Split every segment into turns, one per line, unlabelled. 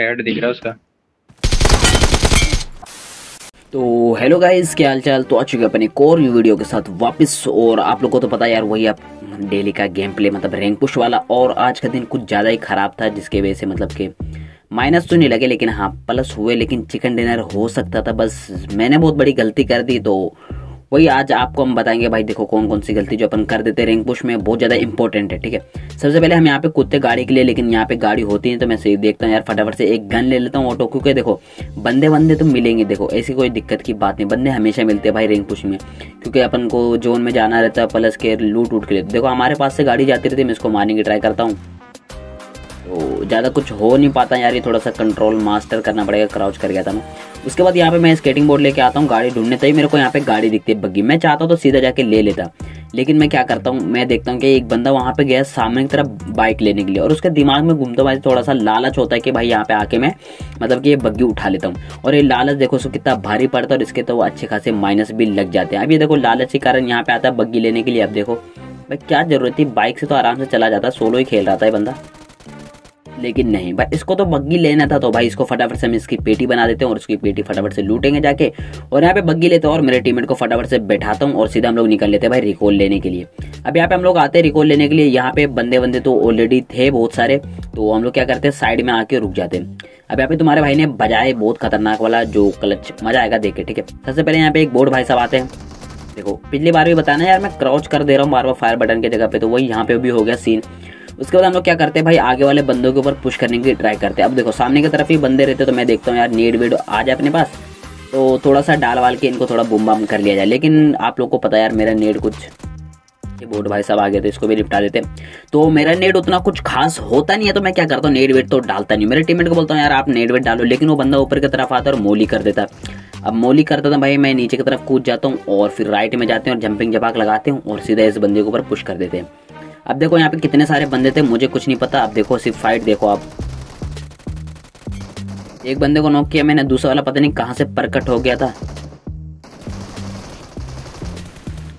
Head दिख रहा उसका।
तो हेलो गाइस क्या हाल चाल तो आ चुके अपन एक और वीडियो के साथ वापस और आप लोगों को तो पता यार, वही आप डेली का गेम प्ले मतलब रैंक पुश वाला। और आज का दिन कुछ ज़्यादा ही ख़राब था, जिसके वजह से मतलब कि माइनस तो नहीं लगे, लेकिन हाँ प्लस हुए, लेकिन चिकन डिनर हो सकता था। बस मैंने बहुत बड़ी गलती कर दी तो वही आज आपको हम बताएँगे भाई, देखो कौन कौन सी गलती जो अपन कर देते हैं रैंक पुश में, बहुत ज़्यादा इंपॉर्टेंट है, ठीक है? सबसे पहले हम यहाँ पे कुत्ते गाड़ी के लिए, लेकिन यहाँ पे गाड़ी होती है तो मैं सही देखता हूँ यार, फटाफट से एक गन ले लेता हूँ ऑटो क्योंकि देखो बंदे बंदे तो मिलेंगे, देखो, ऐसी कोई दिक्कत की बात नहीं, बंदे हमेशा मिलते हैं भाई रैंक पुश में, क्योंकि अपन को जोन में जाना रहता है प्लस के लूट उट के लिए। देखो, हमारे पास से गाड़ी जाती रहती है, मैं इसको मारने की ट्राई करता हूँ। ज़्यादा कुछ हो नहीं पाता यार, ये थोड़ा सा कंट्रोल मास्टर करना पड़ेगा क्राउच कर गया था मैं। उसके बाद यहाँ पे मैं स्केटिंग बोर्ड लेके आता हूँ, गाड़ी ढूँढने, तभी मेरे को यहाँ पे गाड़ी दिखती है बग्गी मैं चाहता हूँ तो सीधा जाके ले लेता, लेकिन मैं क्या करता हूँ, मैं देखता हूँ कि एक बंदा वहाँ पे गया सामने की तरफ़ बाइक लेने के लिए, और उसके दिमाग में घूमता हुआ थोड़ा सा लालच होता है कि भाई यहाँ पे आके मैं मतलब कि ये बग्गी उठा लेता हूँ। और ये लालच देखो, उसको कितना भारी पड़ता है, और इसके तो वो अच्छे खासे माइनस भी लग जाते हैं। अभी देखो, लालच के कारण यहाँ पे आता है बग्गी लेने के लिए। अब देखो, भाई क्या ज़रूरत थी बाइक से तो आराम से चला जाता सोलो ही खेल रहा था ये बंदा। लेकिन नहीं भाई इसको तो बग्गी लेना था तो भाई इसको फटाफट से हम इसकी पेटी बना देते हैं और उसकी पेटी फटाफट से लूटेंगे जाके। और यहाँ पे बग्गी लेते हैं और मेरे टीममेट को फटाफट से बैठाता हूँ और सीधा हम लोग निकल लेते हैं भाई रिकॉल लेने के लिए। अब यहाँ पे हम लोग आते हैं रिकॉल लेने के लिए। यहाँ पे बंदे बंदे तो ऑलरेडी थे बहुत सारे तो हम लोग क्या करते हैं साइड में आके रुक जाते हैं। अब यहाँ पे तुम्हारे भाई ने बजाए बहुत खतरनाक वाला जो क्लच मज़ा आएगा देखे ठीक है? सबसे पहले यहाँ पे एक बोर्ड भाई साहब आते हैं। देखो, पिछली बार भी बताना यार, मैं क्रॉच कर दे रहा हूँ बार बार फायर बटन की जगह पे तो वही यहाँ पे भी हो गया सीन उसके बाद हम लोग क्या करते हैं भाई, आगे वाले बंदों के ऊपर पुश करने की ट्राई करते हैं। अब देखो, सामने की तरफ़ ही बंदे रहते तो मैं देखता हूँ यार नीड वीड आ जाए अपने पास। तो थोड़ा सा डाल वाल के इनको थोड़ा बुम बम कर लिया जाए। लेकिन आप लोग को पता यार, मेरा नेट कुछ ये बोर्ड भाई साहब आ गए थे, इसको भी निपटा देते तो मेरा नेट उतना कुछ खास होता नहीं है तो मैं क्या करता हूँ नेट वेट तो डालता नहीं मेरे टीममेट को बोलता हूँ, यार, आप नेट वेट डालो। लेकिन वो बंदा ऊपर की तरफ़ आता है और मोली कर देता अब मोली करता था भाई, मैं नीचे की तरफ़ कूद जाता हूँ और फिर राइट में जाते हैं और जंपिंग जबाक लगाते हूँ और सीधा इस बंदे के ऊपर पुश कर देते हैं। अब देखो यहाँ पे कितने सारे बंदे थे, मुझे कुछ नहीं पता। अब देखो, सिर्फ़ फाइट देखो आप। एक बंदे को नॉक किया मैंने, दूसरा वाला पता नहीं कहाँ से प्रकट हो गया था।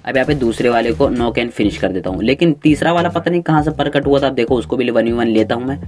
अब यहाँ पे दूसरे वाले को नॉक एंड फिनिश कर देता हूँ। लेकिन तीसरा वाला पता नहीं कहाँ से प्रकट हुआ था, अब देखो, उसको भी वन वन लेता हूँ मैं।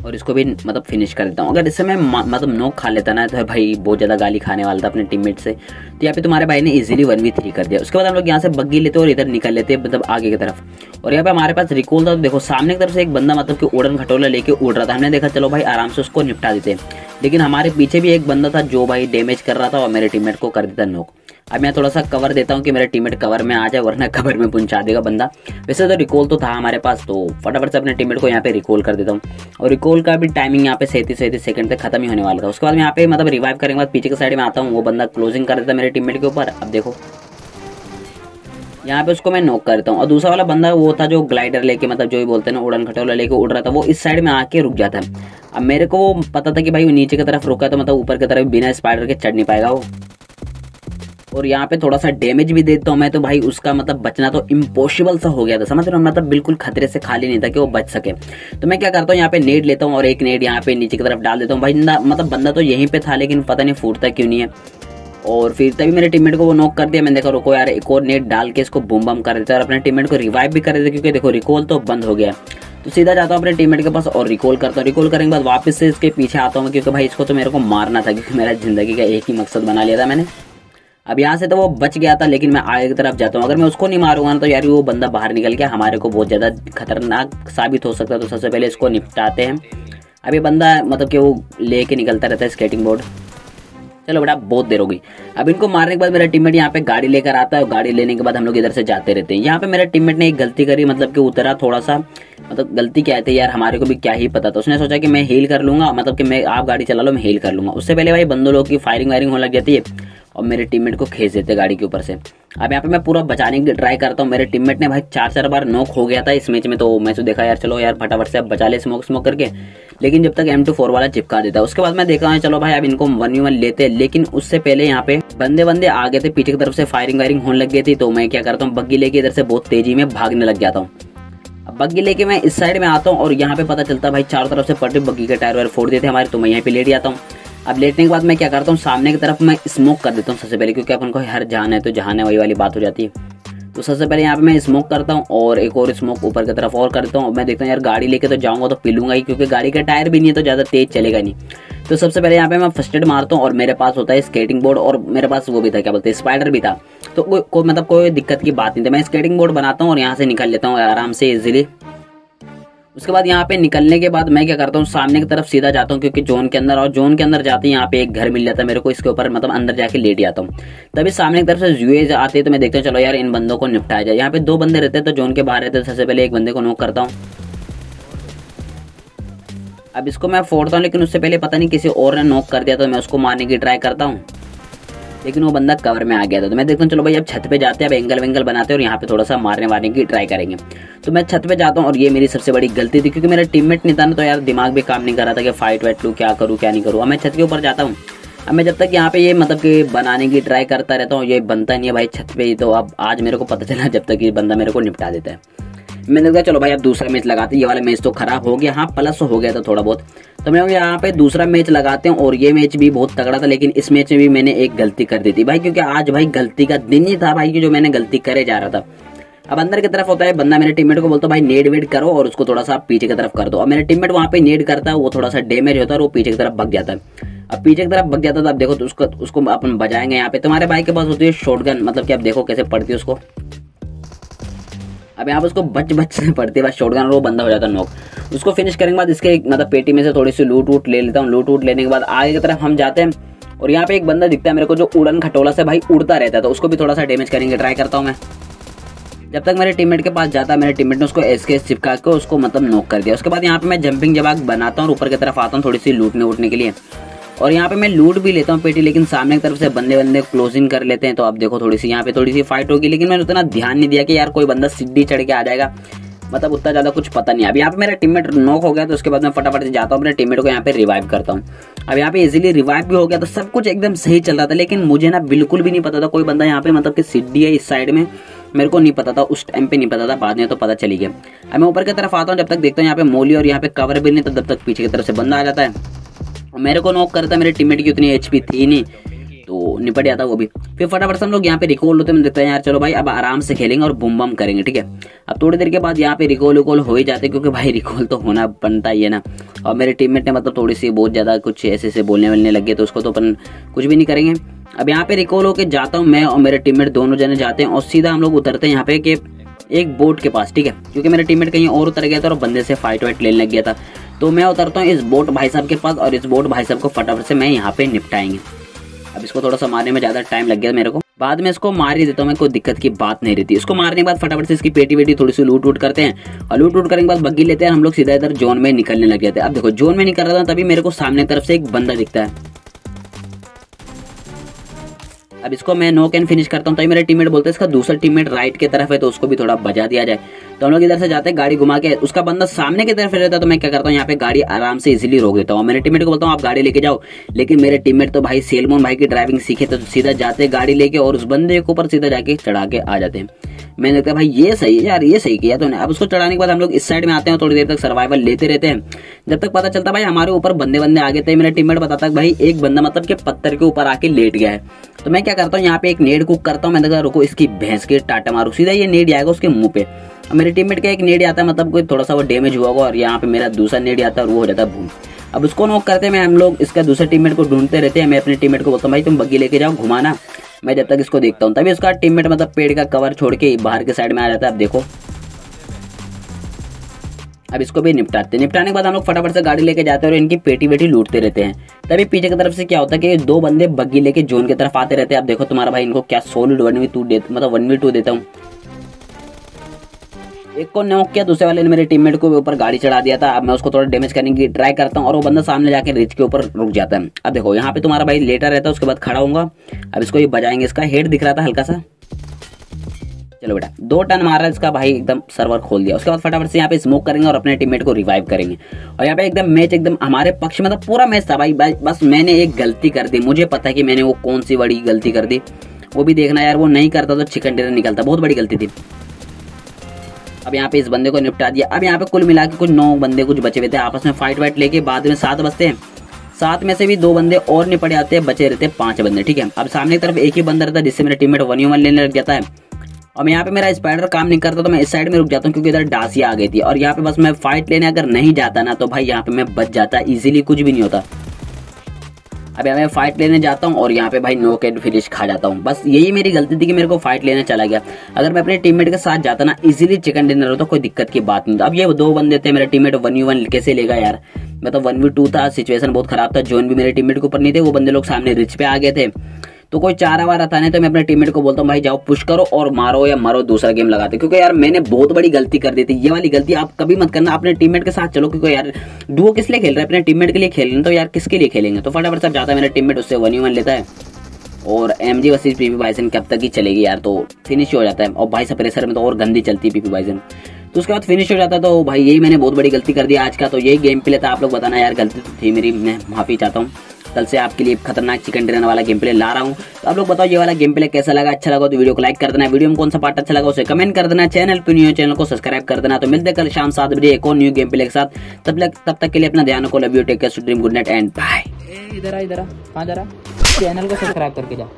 और इसको भी मतलब फिनिश कर देता हूँ। अगर इससे मैं मतलब नोक खा लेता ना तो भाई बहुत ज़्यादा गाली खाने वाला था अपने टीममेट से। तो यहाँ पे तुम्हारे भाई ने इजीली वन वी थ्री कर दिया। उसके बाद हम लोग यहाँ से बग्गी लेते और इधर निकल लेते हैं मतलब आगे की तरफ़। और यहाँ पे हमारे पास रिकॉल था तो देखो सामने की तरफ़ से एक बंदा मतलब कि उड़न खटोला लेके उड़ रहा था। हमने देखा, चलो भाई आराम से उसको निपटा देते लेकिन हमारे पीछे भी एक बंदा था जो भाई डैमेज कर रहा था और मेरे टीममेट को कर देता नोक। अब मैं थोड़ा सा कवर देता हूँ कि मेरा टीममेट कवर में आ जाए, वरना कवर में पहुँचा देगा बंदा। वैसे तो रिकॉल तो था हमारे पास तो फटाफट से अपने टीममेट को यहाँ पे रिकॉल कर देता हूँ। और रिकॉल का भी टाइमिंग यहाँ पे सैंतीस सैंतीस सेकंड तक खत्म ही होने वाला था। उसके बाद यहाँ पे मतलब रिवाइव करने के बाद पीछे के साइड में आता हूँ, वो बंदा क्लोजिंग कर देता मेरे टीममेट के ऊपर। अब देखो। यहाँ पे उसको मैं नोक करता हूँ। और दूसरा वाला बंदा वो था जो ग्लाइडर लेके मतलब जो भी बोलते हैं ना, उड़न खटोला लेके उड़ रहा था, वो इस साइड में आके रुक जाता है। अब मेरे को पता था कि भाई नीचे की तरफ़ रुका तो मतलब ऊपर की तरफ़ बिना स्पाइडर के चढ़ नहीं पाएगा वो। और यहाँ पे थोड़ा सा डैमेज भी देता हूँ मैं तो भाई उसका मतलब बचना तो इम्पॉसिबल सा हो गया था, समझ रहे हो? मतलब बिल्कुल खतरे से खाली नहीं था कि वो बच सके। तो मैं क्या करता हूँ, यहाँ पे नेट लेता हूँ और एक नेट यहाँ पे नीचे की तरफ़ डाल देता हूँ। भाई मतलब बंदा तो यहीं पे था, लेकिन पता नहीं फूटता क्यों नहीं है। और फिर तभी मेरे टीममेट को वो नॉक कर दिया, मैंने देखा, रुको यार, एक और नेट डाल के इसको बुम बम कर देता और अपने टीममेट को रिवाइव भी कर देते क्योंकि देखो रिकॉल तो बंद हो गया। तो सीधा जाता हूँ अपने टीममेट के पास और रिकॉल करता हूँ। रिकॉल करने के बाद वापस से इसके पीछे आता हूँ, क्योंकि भाई इसको तो मेरे को मारना था, क्योंकि मेरा ज़िंदगी का एक ही मकसद बना लिया था मैंने। अब यहाँ से तो वो बच गया था, लेकिन मैं आगे की तरफ़ जाता हूँ। अगर मैं उसको नहीं मारूँगा तो यार वो बंदा बाहर निकल के हमारे को बहुत ज़्यादा खतरनाक साबित हो सकता है। तो सबसे पहले इसको निपटाते हैं। अभी बंदा मतलब कि वो लेके निकलता रहता है स्केटिंग बोर्ड चलो बेटा, बहुत देर हो गई। अब इनको मारने के बाद मेरा टीममेट यहाँ पे गाड़ी लेकर आता है। और गाड़ी लेने के बाद हम लोग इधर से जाते रहते हैं। यहाँ पे मेरा टीममेट ने एक गलती करी मतलब कि उतरा थोड़ा सा मतलब गलती क्या थी यार, हमारे को भी क्या ही पता था। उसने सोचा कि मैं हील कर लूँगा मतलब कि मैं आप गाड़ी चला लो, मैं हील कर लूँगा। उससे पहले भाई बंदों लोग की फायरिंग वायरिंग होने लग जाती है। और मेरे टीममेट को खींच देते गाड़ी के ऊपर से। अब यहाँ पे मैं पूरा बचाने की ट्राई करता हूँ। मेरे टीममेट ने भाई चार चार बार नॉक हो गया था इस मैच में तो मैं तो देखा, यार चलो यार, फटाफट से अब बचा ले स्मोक स्मोक करके। लेकिन जब तक एम टू फोर वाला चिपका देता है उसके बाद मैं देखा, हूँ, चलो भाई, अब इनको वन वन लेते लेकिन उससे पहले यहाँ पे बंदे बंदे आ गए थे, पीछे की तरफ़ से फायरिंग वायरिंग होने लग गई थी तो मैं क्या करता हूँ, बग्गी लेके इधर से बहुत तेज़ी में भागने लग जाता हूँ। बग्गी लेके मैं इस साइड में आता हूँ और यहाँ पे पता चलता भाई चारों तरफ़ से पटे बग्गी के टायर वायर फोड़ देते हमारे तो मैं यहाँ पे लेट जाता हूँ। अब लेटने के बाद मैं क्या करता हूँ सामने की तरफ़ मैं स्मोक कर देता हूँ सबसे पहले क्योंकि अपन को हर जहान है तो जहान है वही वाली बात हो जाती है। तो सबसे पहले यहाँ पे मैं स्मोक करता हूँ और एक और स्मोक ऊपर की तरफ़ और करता हूँ। मैं देखता हूँ यार गाड़ी लेके तो जाऊँगा तो पीलूँगा ही क्योंकि गाड़ी का टायर भी नहीं है तो ज़्यादा तेज चलेगा नहीं। तो सबसे पहले यहाँ पे मैं फ़र्स्ट एड मारता हूँ और मेरे पास होता है स्केटिंग बोर्ड और मेरे पास वो भी था क्या बोलते हैं स्पाइडर भी था। तो कोई को, मतलब कोई दिक्कत की बात नहीं थी। मैं स्केटिंग बोर्ड बनाता हूँ और यहाँ से निकल लेता हूँ आराम से इजिली उसके बाद यहाँ पे निकलने के बाद मैं क्या करता हूँ, सामने की तरफ़ सीधा जाता हूँ, क्योंकि जोन के अंदर और जोन के अंदर जाते ही यहाँ पे एक घर मिल जाता है मेरे को, इसके ऊपर मतलब अंदर जाके लेट जाता हूँ। तभी सामने की तरफ़ से जुए आते हैं तो मैं देखता हूँ, चलो यार इन बंदों को निपटाया जाए। यहाँ पे दो बंदे रहते हैं तो जोन के बाहर रहते सबसे पहले एक बंदे को नोक करता हूँ। अब इसको मैं फोड़ता हूँ, लेकिन उससे पहले पता नहीं किसी और ने नोक कर दिया तो मैं उसको मारने की ट्राई करता हूँ। लेकिन वो बंदा कवर में आ गया था। तो मैं देखता हूँ, चलो भाई, अब छत पे जाते हैं, अब एंगल वेंगल बनाते हैं और यहाँ पे थोड़ा सा मारने वारने की ट्राई करेंगे। तो मैं छत पे जाता हूँ और ये मेरी सबसे बड़ी गलती थी, क्योंकि मेरा टीममेट नहीं था ना तो यार दिमाग भी काम नहीं कर रहा था कि फाइट वाइट लूँ, क्या करूँ, क्या नहीं करूँ। अब मैं छत के ऊपर जाता हूँ। अब मैं जब तक यहाँ पे ये मतलब कि बनाने की ट्राई करता रहता हूँ, ये बनता नहीं है भाई छत पे ही तो अब आज मेरे को पता चला जब तक ये बंदा मेरे को निपटा देता है। मैंने कहा, चलो भाई, अब दूसरा मैच लगाते हैं। ये वाला मैच तो खराब हो गया। हाँ प्लस हो गया था थोड़ा बहुत। तो मैं यहाँ पे दूसरा मैच लगाते हैं और ये मैच भी बहुत तगड़ा था, लेकिन इस मैच में भी मैंने एक गलती कर दी थी। भाई, क्योंकि आज भाई गलती का दिन ही था भाई, की जो मैंने गलती करे जा रहा था। अब अंदर की तरफ़ होता है, बंदा मेरे टीममेट को बोलता है, भाई नेड वेड करो और उसको थोड़ा सा पीछे की तरफ़ कर दो। और मेरे टीममेट वहाँ पे नेड करता है, वो थोड़ा सा डैमेज होता है और वो पीछे की तरफ़ भग जाता है। अब पीछे की तरफ़ भग जाता है तो अब देखो तो उसको उसको अपन बजाएँगे यहाँ पे। तुम्हारे भाई के पास होती है शॉटगन मतलब कि अब देखो कैसे पड़ती है उसको। अब यहाँ पर उसको बच बच से पड़ती है बस शॉटगन और वो बंदा हो जाता है नॉक उसको फिनिश करने के बाद इसके मतलब पेटी में से थोड़ी सी लूट वूट ले लेता हूँ। लूट वूट लेने के बाद आगे की तरफ़ हम जाते हैं और यहाँ पे एक बंदा दिखता है मेरे को जो उड़न खटोला से भाई उड़ता रहता है तो उसको भी थोड़ा सा डैमेज करेंगे ट्राई करता हूँ मैं। जब तक मेरे टीममेट के पास जाता है, मेरे टीममेट ने उसको एस के चिपका के उसको मतलब नोक कर दिया। उसके बाद यहाँ पे मैं जंपिंग जवाब बनाता हूँ ऊपर की तरफ़ आता हूँ थोड़ी सी लूटने उठने के लिए। और यहाँ पे मैं लूट भी लेता हूँ पेटी, लेकिन सामने की तरफ़ से बंदे बंदे क्लोजिंग कर लेते हैं तो अब देखो थोड़ी सी यहाँ पे थोड़ी सी फाइट होगी, लेकिन मैंने उतना ध्यान नहीं दिया कि यार कोई बंदा सीढ़ी चढ़ के आ जाएगा। मतलब उतना ज़्यादा कुछ पता नहीं। अब यहाँ पे मेरा टीममेट नॉक हो गया तो उसके बाद मैं फटाफट से जाता हूँ, अपने टीममेट को यहाँ पे रिवाइव करता हूँ। अब यहाँ पे इजीली रिवाइव भी हो गया तो सब कुछ एकदम सही चल रहा था, लेकिन मुझे ना बिल्कुल भी नहीं पता था कोई बंदा यहाँ पे मतलब कि सीढ़ी है इस साइड में, मेरे को नहीं पता था, उस टाइम पे नहीं पता था, बाद में तो पता चली गया। अब मैं ऊपर की तरफ़ आता हूँ, जब तक देखता हूँ यहाँ पे मोली और यहाँ पे कवर भी नहीं तो जब तक पीछे की तरफ़ से बंदा आ जाता है। मेरे को नॉक करता, मेरे टीममेट की उतनी एच थी नहीं तो निपट जाता वो भी। फिर फटाफट से हम लोग यहाँ पे रिकॉल होते हैं देखते हैं, यार, चलो भाई, अब आराम से खेलेंगे और बुम बम करेंगे, ठीक है? अब थोड़ी देर के बाद यहाँ पे रिकॉल विकॉल हो ही जाते क्योंकि भाई रिकॉल तो होना बनता ही है ना। और मेरे टीममेट ने मतलब थोड़ी सी बहुत ज़्यादा कुछ ऐसे ऐसे बोलने वलने गए तो उसको तो अपन कुछ भी नहीं करेंगे। अब यहाँ पे रिकॉल होकर जाता हूँ मैं और मेरे टीममेट दोनों जने जाते हैं, और सीधा हम लोग उतरते हैं यहाँ पे कि एक बोट के पास, ठीक है? क्योंकि मेरा टीममेट कहीं और उतर गया था और बंदे से फाइट वाइट लेने लग गया था। तो मैं उतरता हूँ इस बोट भाई साहब के पास और इस बोट भाई साहब को फटाफट से मैं यहाँ पे निपटाएँगे। अब इसको थोड़ा सा मारने में ज़्यादा टाइम लग गया मेरे को। बाद में इसको मार ही देता हूँ मैं, कोई दिक्कत की बात नहीं रहती। इसको मारने के बाद फटाफट से इसकी पेटी वेटी थोड़ी सी लूट वूट करते हैं और लूट वूट करने के बाद बग्गी लेते हैं, हम लोग सीधा इधर जोन में निकलने लग जाते हैं। अब देखो, जोन में निकल रहा था तभी मेरे को सामने तरफ़ से एक बंदा दिखता है। अब इसको मैं नो कैन फिनिश करता हूँ तो मेरे टीममेट बोलते हैं, इसका दूसरा टीममेट राइट की तरफ़ है तो उसको भी थोड़ा बजा दिया जाए। तो हम लोग इधर से जाते हैं, गाड़ी घुमा के, उसका बंदा सामने की तरफ़ रहता है तो मैं क्या करता हूँ, यहाँ पे गाड़ी आराम से इजिली रोक देता हूँ। मेरे टीममेट को बोलता हूँ, आप गाड़ी लेके जाओ। लेकिन मेरे टीममेट तो भाई सेलमोन भाई की ड्राइविंग सीखे तो सीधा जाते गाड़ी लेके और उस बंदे के ऊपर सीधा जाके चढ़ा के आ जाते हैं। मैंने कहा, भाई, ये सही है यार, ये सही किया तो अब उसको चढ़ाने के बाद हम लोग इस साइड में आते हैं थोड़ी देर तक सर्वाइवल लेते रहते हैं। जब तक पता चलता भाई, हमारे ऊपर बंदे बंदे आ गए थे, मेरा टीममेट बताता भाई, एक बंदा मतलब कि पत्थर के ऊपर आके लेट गया है। तो मैं क्या करता हूँ, यहाँ पे एक नेड कुक करता हूँ। मैंने कहा, रुको, इसकी भैंस के टाटा मारू। सीधा ये नेड आएगा उसके मुँह पे। अब मेरे टीममेट का एक नेड आता है मतलब कोई थोड़ा सा वो डैमेज हुआ होगा और यहाँ पे मेरा दूसरा नेड आता है और वो हो जाता है भूम अब उसको नॉक करते हैं हम लोग इसका दूसरे टीममेट को ढूंढते रहते हैं। मैं अपने टीममेट को बोलता हूँ, भाई, तुम बग्गी लेके जाओ घुमाना। मैं जब तक इसको देखता हूँ। तभी उसका टीममेट मतलब पेड़ का कवर छोड़ के बाहर के साइड में आ जाता है। अब देखो। अब इसको भी निपटाते हैं। निपटाने के बाद हम लोग फटाफट से गाड़ी लेके जाते हैं और इनकी पेटी वेटी लूटते रहते हैं। तभी पीछे की तरफ़ से क्या होता है कि दो बंदे बग्गी लेके जोन की तरफ़ आते रहते हैं। अब देखो तुम्हारा भाई इनको क्या सोलिड वन वी टू मतलब वन वी टू देता हूँ। एक को नॉक किया, दूसरे वाले ने मेरे टीममेट को ऊपर गाड़ी चढ़ा दिया था। अब मैं उसको थोड़ा डैमेज करने की ट्राई करता हूँ और वो बंदा सामने जाके रिच के ऊपर रुक जाता है। अब देखो, यहाँ पे तुम्हारा भाई लेटर रहता है, उसके बाद खड़ा होगा अब इसको ये बजाएँगे, इसका हेड दिख रहा था हल्का सा। चलो बेटा, दो टन मारा इसका भाई एकदम सर्वर खोल दिया। उसके बाद फटाफट से यहाँ पे स्मोक करेंगे और अपने टीममेट को रिवाइव करेंगे। और यहाँ पे एकदम मैच एकदम हमारे पक्ष में तो पूरा मैच था भाई। बस मैंने एक गलती कर दी। मुझे पता है कि मैंने वो कौन सी बड़ी गलती कर दी। वो भी देखना यार, वो नहीं करता तो चिकन डिनर निकलता। बहुत बड़ी गलती थी। अब यहाँ पे इस बंदे को निपटा दिया। अब यहाँ पे कुल मिला के कुछ नौ बंदे कुछ बचे हुए थे। आपस में फाइट वाइट लेके बाद में सात बचते हैं। सात में से भी दो बंदे और निपट जाते हैं, बचे रहते हैं पाँच बंदे, ठीक है? अब सामने की तरफ़ एक ही बंदा रहता है जिससे मेरा टीममेट वन यू वन लेने लग जाता है। अब यहाँ पे मेरा स्पाइडर काम नहीं करता तो मैं इस साइड में रुक जाता हूँ, क्योंकि इधर डासिया आ गई थी। और यहाँ पे बस मैं फाइट लेने अगर नहीं जाता ना तो भाई यहाँ पे मैं बच जाता इजीली कुछ भी नहीं होता। अब मैं फाइट लेने जाता हूँ और यहाँ पे भाई नो कैट फिनिश खा जाता हूँ। बस यही मेरी गलती थी कि मेरे को फाइट लेने चला गया। अगर मैं अपने टीममेट के साथ जाता ना इजीली चिकन डिनर होता कोई दिक्कत की बात नहीं। अब ये दो बंदे थे, मेरे टीममेट वन यू वन कैसे लेगा यार? मैं तो वन वी टू था सिचुएशन बहुत खराब था जोन भी मेरे टीममेट के ऊपर नहीं थे, वो बंदे लोग सामने रिच पे आ गए थे। तो कोई चारा वारा था नहीं तो मैं अपने टीममेट को बोलता हूँ, भाई जाओ पुश करो और मारो या मारो, दूसरा गेम लगाते क्योंकि यार मैंने बहुत बड़ी गलती कर दी थी। ये वाली गलती आप कभी मत करना, अपने टीममेट के साथ चलो, क्योंकि यार डुओ किस लिए खेल रहे हैं? अपने टीममेट के लिए खेल तो यार किसके लिए खेलेंगे? तो फटाफट सब जाता है, मेरा टीममेट उससे वन वन लेता है। और एम जी वसीज पीपी बाइसन कब तक ही चलेगी यार तो फिनिश हो जाता है। और भाई सप्रेसर में तो और गंदी चलती है पीपी बाइसन तो उसके बाद फिनिश हो जाता तो भाई यही मैंने बहुत बड़ी गलती कर दी आज का तो यही गेम प्ले था। आप लोग बताना यार, गलती तो थी मेरी, मैं माफ़ी चाहता हूँ। कल से आपके लिए खतरनाक चिकन डिनर वाला गेम प्ले ला रहा हूँ। तो आप लोग बताओ, ये वाला गेम प्ले कैसा लगा? अच्छा लगा तो वीडियो को लाइक कर देना। वीडियो में कौन सा पार्ट अच्छा लगा उसे कमेंट कर देना। चैनल पर न्यू चैनल को सब्सक्राइब कर देना। तो मिलते कल शाम सात बजे एक और न्यू गेम प्ले के साथ। तब तक तब तक के लिए अपना ध्यान को love you take care good night and bye
इधर आ इधर आ। जा रहा? चैनल को सब्सक्राइब करके जा।